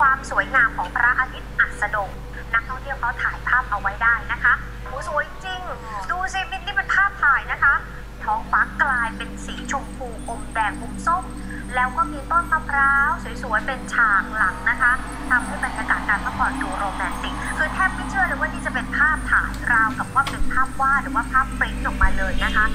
ความสวยงามของพระอาทิตย์อัสดง นักท่องเที่ยวเขาถ่ายภาพเอาไว้ได้นะคะโอ้สวยจริง ดูสินี่นี่เป็นภาพถ่ายนะคะ ท้องฟ้ากลายเป็นสีชมพูอมแดงอมส้ม แล้วก็มีต้นมะพร้าวสวยๆเป็นฉากหลังนะคะทำให้บรรยากาศการพักผ่อนดูโรแมนติกคือแทบไม่เชื่อเลยว่านี่จะเป็นภาพถ่ายราวกับว่าเป็นภาพวาดหรือว่าภาพปริ้นออกมาเลยนะคะ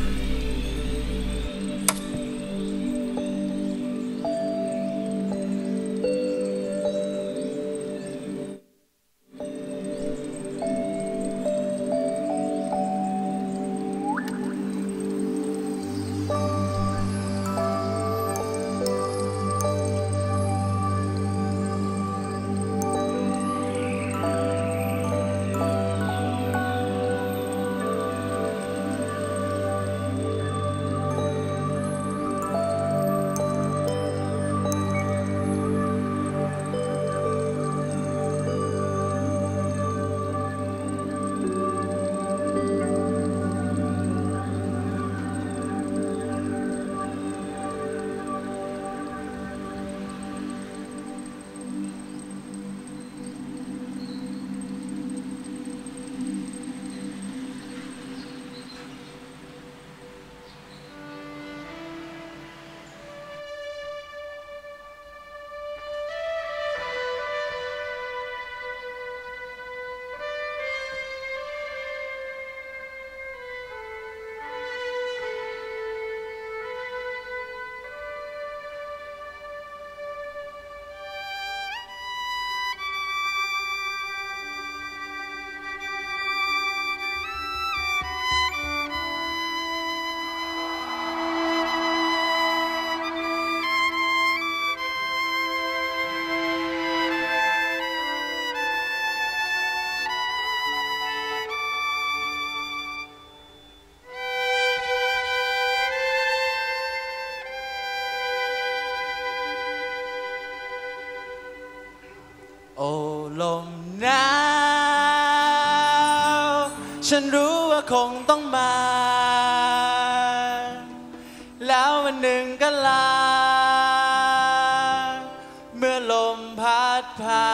ลมพัดพา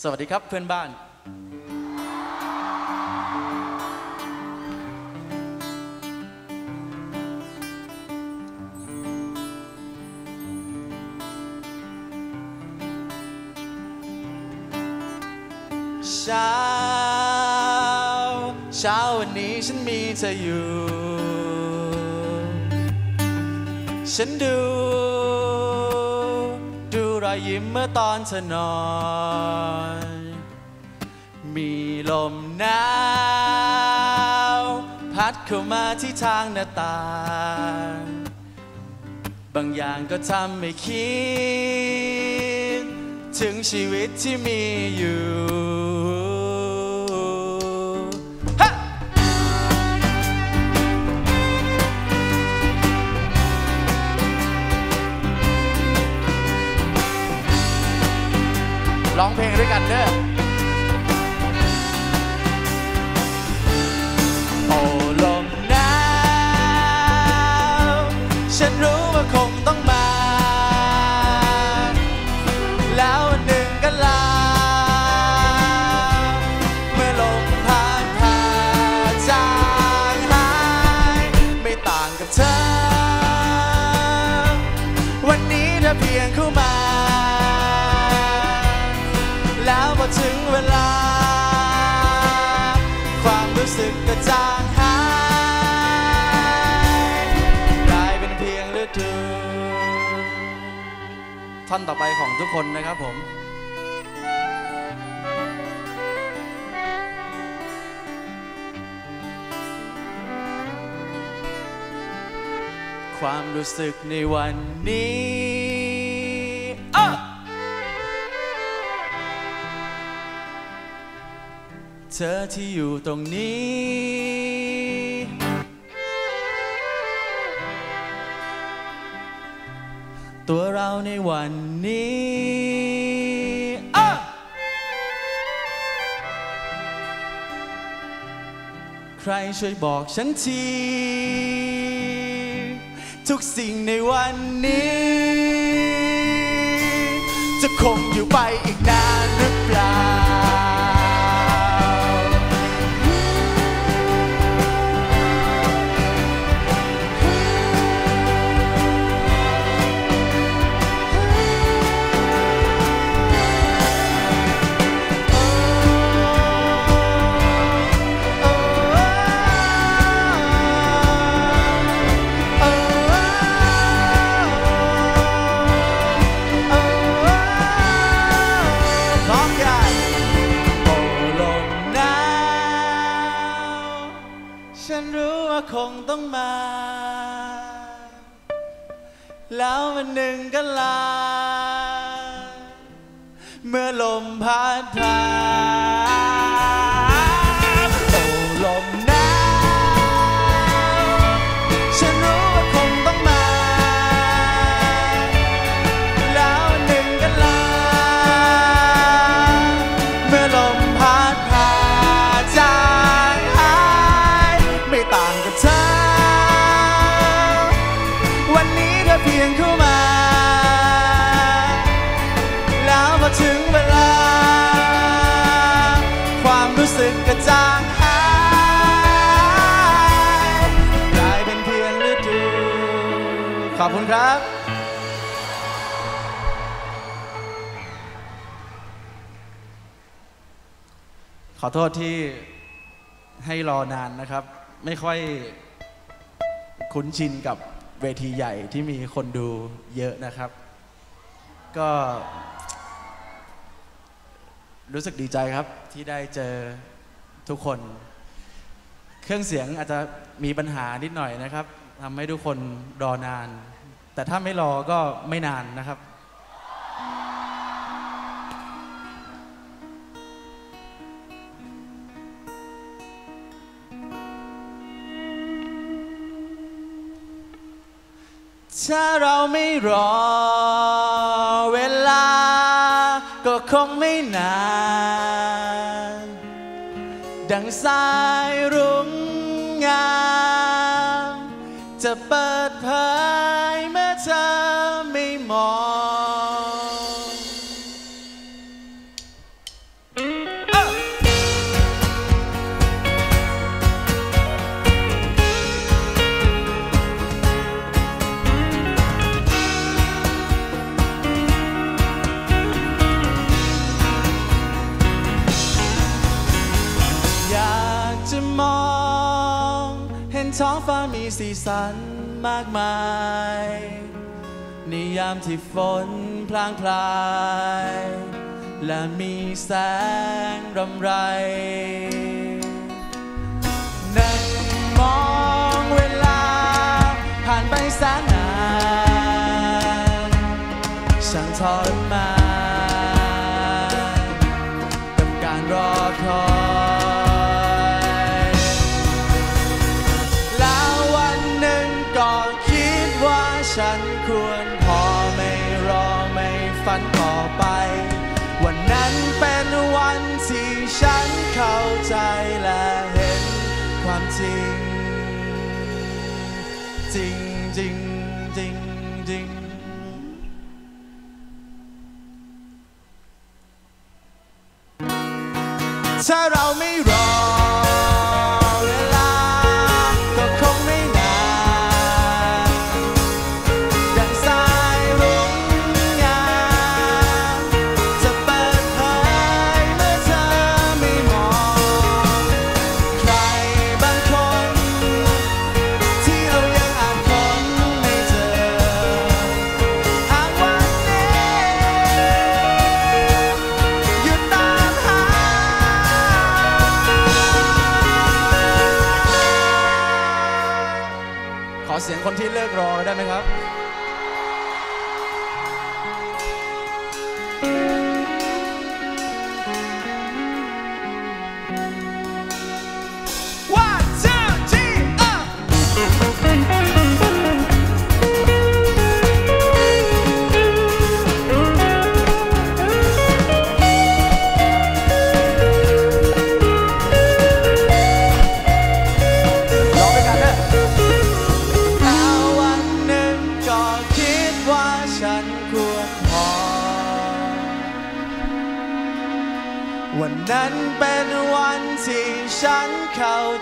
สวัสดีครับเพื่อนบ้าน เช้า เช้าวันนี้ฉันมีเธออยู่ ฉันดู ดูรอยยิ้มเมื่อตอนเธอนอน มีลมหนาว พัดเข้ามาที่ทางหน้าต่าง บางอย่างก็ทำให้คิด ถึงชีวิตที่มีอยู่ ท่อนต่อไปของทุกคนนะครับผมความรู้สึกในวันนี้เธอที่อยู่ตรงนี้ ตัวเราในวันนี้อ้อใครช่วยบอกฉันที ทุกสิ่งในวันนี้ จะคงอยู่ไปอีกนาน งกลา เมื่อลมพัดผ่า ขอบคุณครับขอโทษที่ให้รอนานนะครับ ไม่ค่อยคุ้นชินกับเวทีใหญ่ที่มีคนดูเยอะนะครับ ก็ รู้สึกดีใจครับที่ได้เจอทุกคน เครื่องเสียงอาจจะมีปัญหานิดหน่อยนะครับ ทำให้ทุกคนรอนาน แต่ถ้าไม่รอก็ไม่นานนะครับ ถ้าเราไม่รอเวลา ก็คงไม่นาน ดังสายรุ้งงาม เปิดเผยเมื่อเธอไม่มอง อยากจะมอง เห็นท้องฟ้ามีสีสัน มากมายนิยามที่ฝนพลางพลาย และมีแสงรำไร นั่งมองเวลา ผ่านไปแสนนานช่างทรมาน ถ้าเร คนที่เลิกรอได้ไหมครับ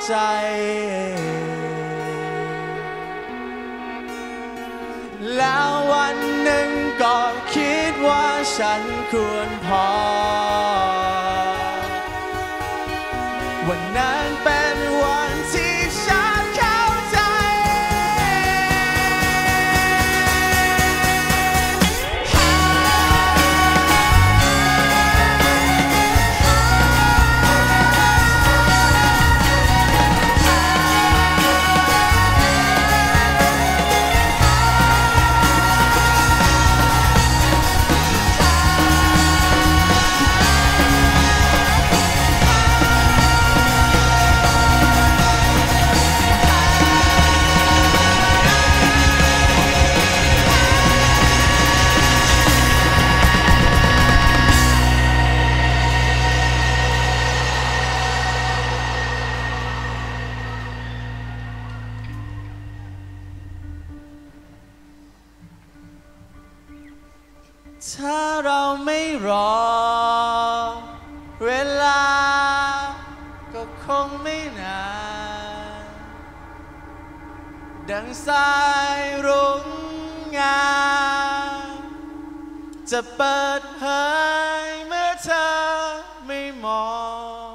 ใจ แล้ววันหนึ่งก็คิดว่าฉันควรพอ วันนั้นเป็น จะเปิดเผยเมื่อเธอไม่มอง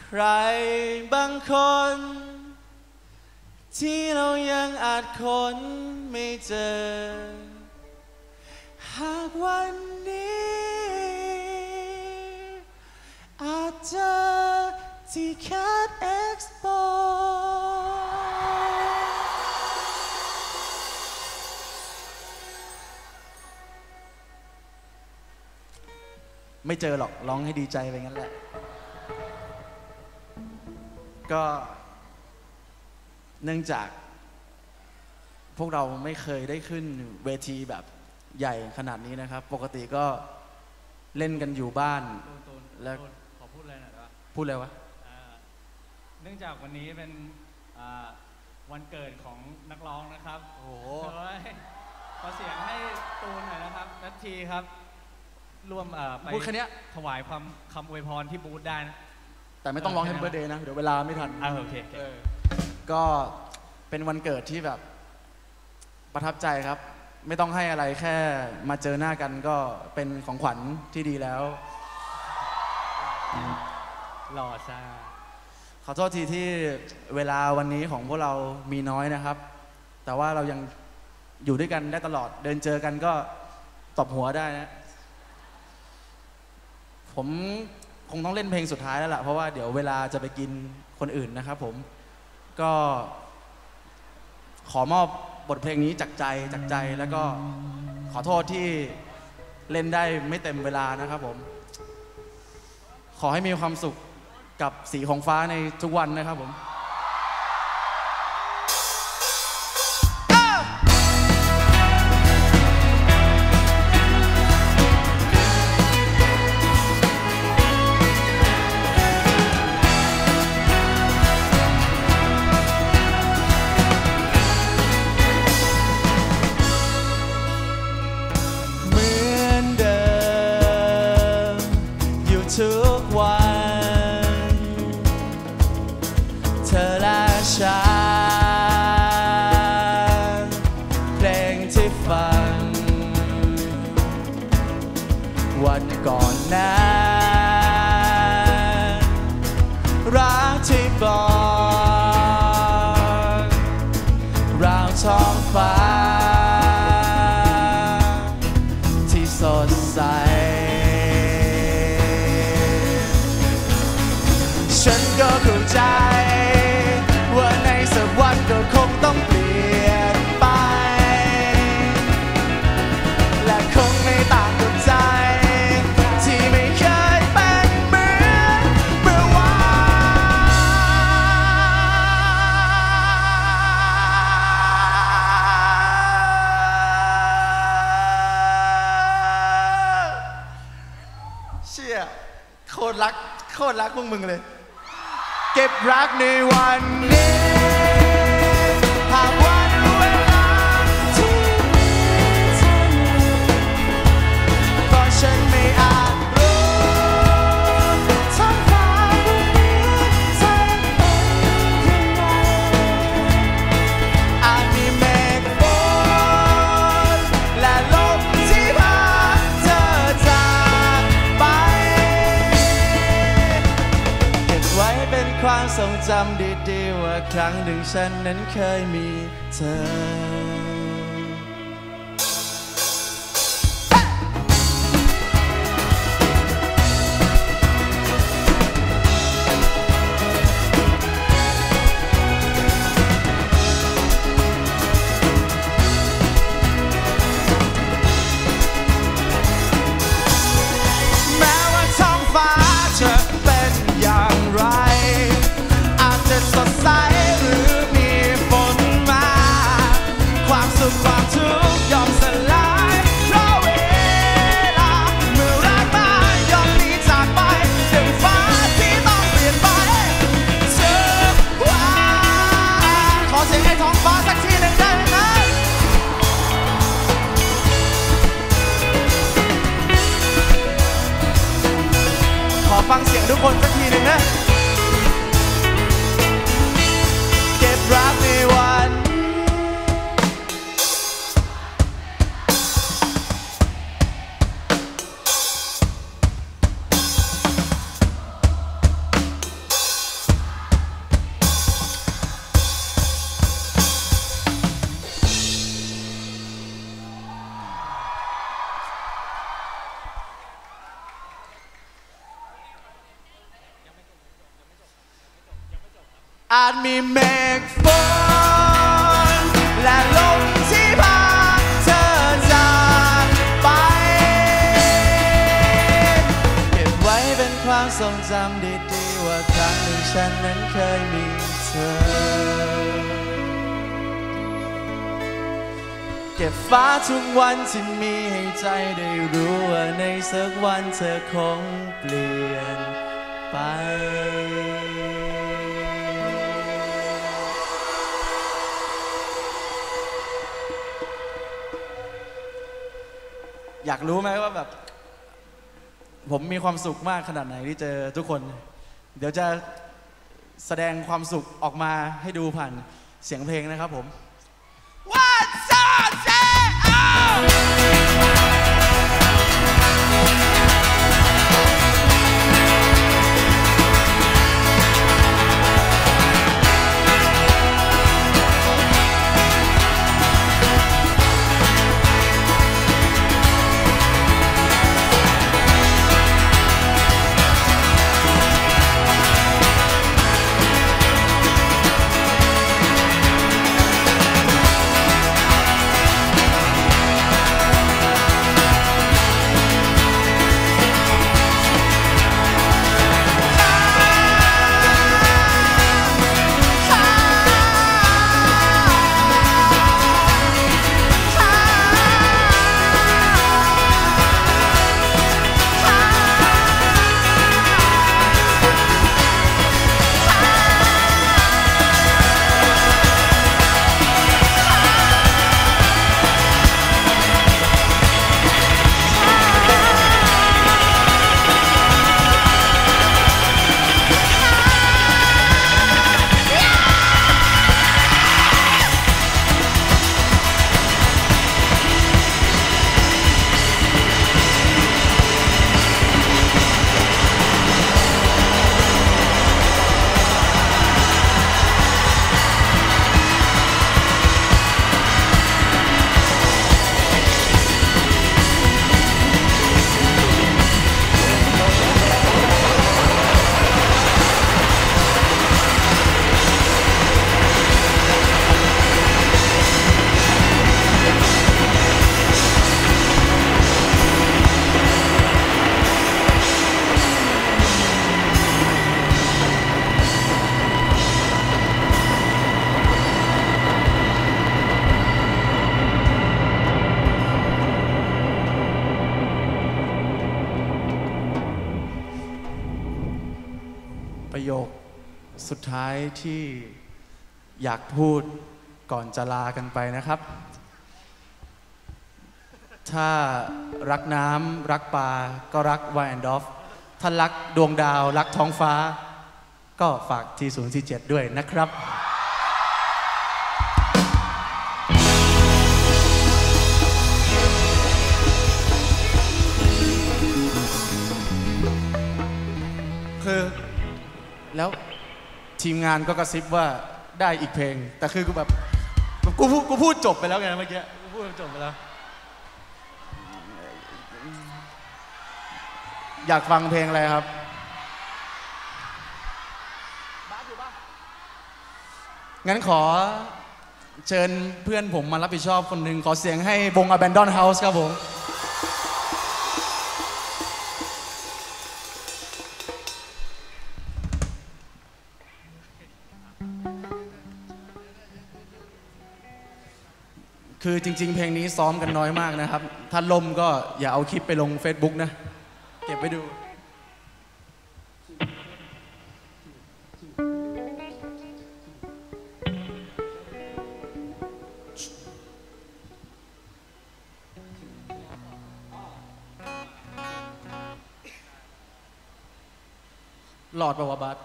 ใครบางคน ที่เรายังอาจค้นไม่เจอ หากวันนี้ อาจเจอที่ Cat Expo ไม่เจอหรอกร้องให้ดีใจไปงั้นแหละ ก็เนื่องจาก พวกเราไม่เคยได้ขึ้นเวทีแบบใหญ่ขนาดนี้นะครับ ปกติก็เล่นกันอยู่บ้าน ตูนตูนแล้ว ตูนขอพูดอะไรหน่อยได้ปะพูดเลยวะ อ่าเนื่องจากวันนี้เป็นอ่าวันเกิดของนักร้องนะครับ โอ้โหเฮ้ยขอเสียงให้ตูนหน่อยนะครับนัททีครับ ร่วมเอ่อไปพูดแค่เนี้ย ถวายความคำอวยพรที่บูธได้นะ แต่ไม่ต้องร้อง Happy Birthday นะ เดี๋ยวเวลาไม่ทัน อ่าโอเคโอเค เออก็เป็นวันเกิดที่แบบประทับใจครับ ไม่ต้องให้อะไรแค่มาเจอหน้ากันก็เป็นของขวัญที่ดีแล้ว หล่อซ่าขอโทษทีที่เวลาวันนี้ของพวกเรามีน้อยนะครับ แต่ว่าเรายังอยู่ด้วยกันได้ตลอด เดินเจอกันก็ตบหัวได้นะ ผมคงต้องเล่นเพลงสุดท้ายแล้วล่ะเพราะว่าเดี๋ยวเวลาจะไปกินคนอื่นนะครับผมก็ขอมอบบทเพลงนี้จากใจจากใจแล้วก็ขอโทษที่เล่นได้ไม่เต็มเวลานะครับผม ขอให้มีความสุขกับสีของฟ้าในทุกวันนะครับผม รักพวกมึงเลย เก็บรักในวันนี้ ทรงจำดีๆว่าครั้งหนึ่งฉันนั้นเคยมีเธอ ความทรงจำดีๆว่าครั้งหนึ่งฉันนั้นเคยมีเธอ เก็บฟ้าทุกวันที่มีให้ใจได้รู้ว่าในสักวันเธอคงเปลี่ยนไปอยากรู้ไหมว่าแบบ ผมมีความสุขมากขนาดไหนที่เจอทุกคน เดี๋ยวจะแสดงความสุขออกมาให้ดูผ่านเสียงเพลงนะครับผม What's up, say, oh! สุดท้ายที่อยากพูดก่อนจะลากันไปนะครับ ถ้ารักน้ำรักปลาก็รัก y แ d นดอฟถ้ารักดวงดาว รักท้องฟ้า ก็ฝากที0 4 7ด้วยนะครับคือแล้ว ทีมงานก็กระซิบว่าได้อีกเพลง แต่คือกูแบบกูพูดกูพูดจบไปแล้วไงเมื่อกี้กูพูดจบไปแล้ว อยากฟังเพลงอะไรครับงั้นขอเชิญเพื่อนผมมารับผิดชอบคนหนึ่งขอเสียงให้วง Abandon House ครับผม คือจริง ๆ เพลงนี้ซ้อมกันน้อยมากนะครับ ถ้าล่มก็อย่าเอาคลิปไปลง Facebook นะ เก็บไว้ดู หลอดป่าวะบัส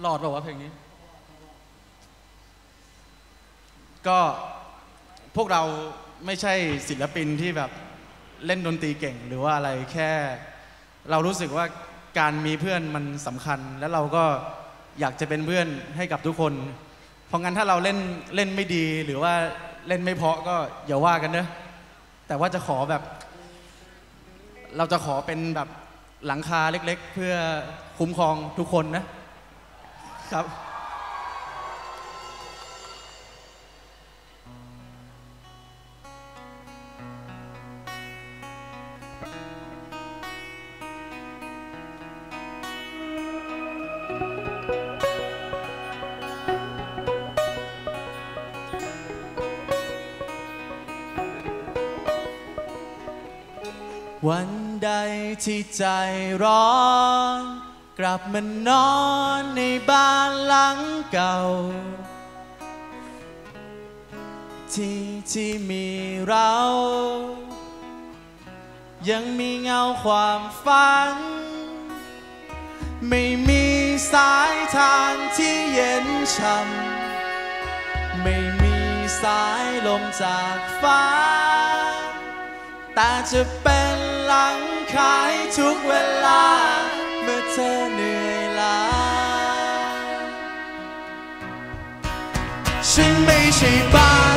หลอดป่าวะเพลงนี้ ก็ พวกเราไม่ใช่ศิลปินที่แบบเล่นดนตรีเก่งหรือว่าอะไรแค่ เรารู้สึกว่าการมีเพื่อนมันสำคัญ แล้วเราก็อยากจะเป็นเพื่อนให้กับทุกคน เพราะงั้นถ้าเราเล่นเล่นไม่ดีหรือว่าเล่นไม่เพาะก็อย่าว่ากันเนอะแต่ว่าจะขอแบบ เราจะขอเป็นแบบหลังคาเล็กๆ เพื่อคุ้มครองทุกคนนะครับ วันใดที่ใจร้อน กลับมานอนในบ้านหลังเก่า ที่ที่มีเรา ยังมีเงาความฝัน ไม่มีสายทางที่เย็นช่ำไม่มีสายลมจากฟ้า แต่จะเป็น หลังคายทุกเวลา เมื่อเธอเหนื่อยล้า ฉันไม่ใช่บ้า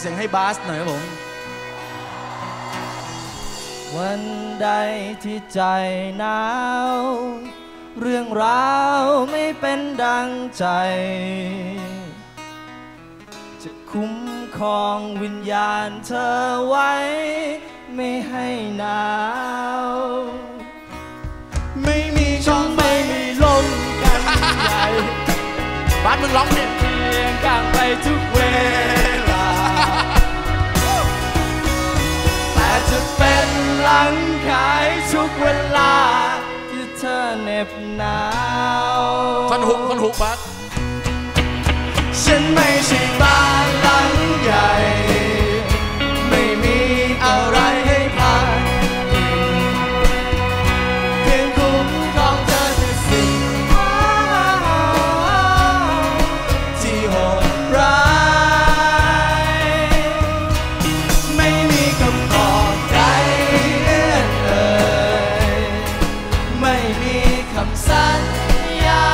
เสียงให้บาสหน่อยครับผม วันใดที่ใจหนาว เรื่องราวไม่เป็นดังใจ จะคุ้มครองวิญญาณเธอไว้ ไม่ให้หนาว ไม่มีช่องไม่มีลมกันใหญ่บาสมึงร้องเพลงเพียงกลางไปทุกเว เป็นหลังขายทุกเวลา ที่เธอเหน็บหนาวท่อนฮุกท่อนฮุกบาสฉันไม่ใช่บ้านหลังใหญ่ คำสัญญา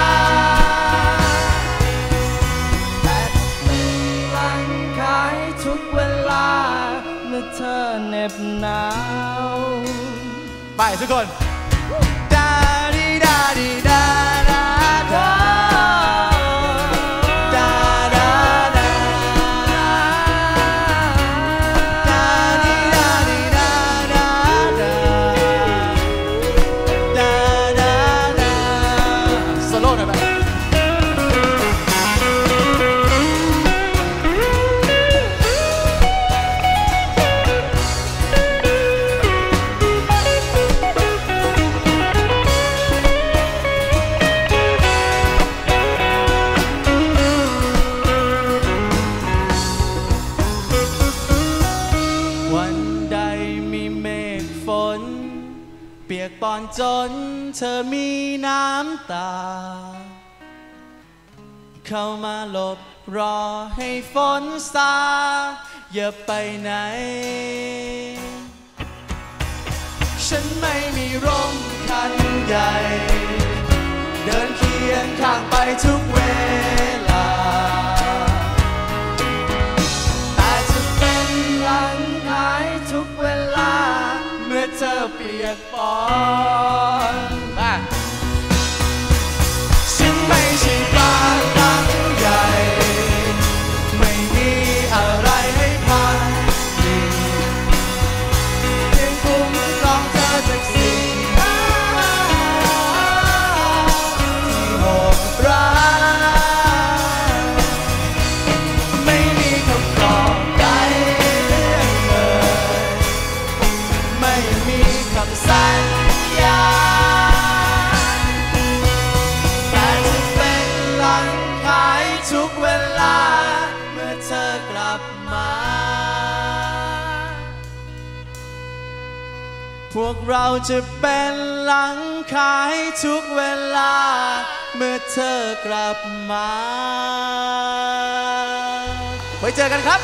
แต่เป็นหลังขายทุกเวลา เมื่อเธอเหน็บหนาว ไปทุกคน อนจนเธอมีน้ำตา เข้ามาหลบรอให้ฝนซาอย่าไปไหน ฉันไม่มีร่มคันใหญ่ เดินเคียงข้างไปทุกเวลา เธอเปียกปอน จะเป็นหลังคายทุกเวลา เมื่อเธอกลับมา ไว้เจอกันครับ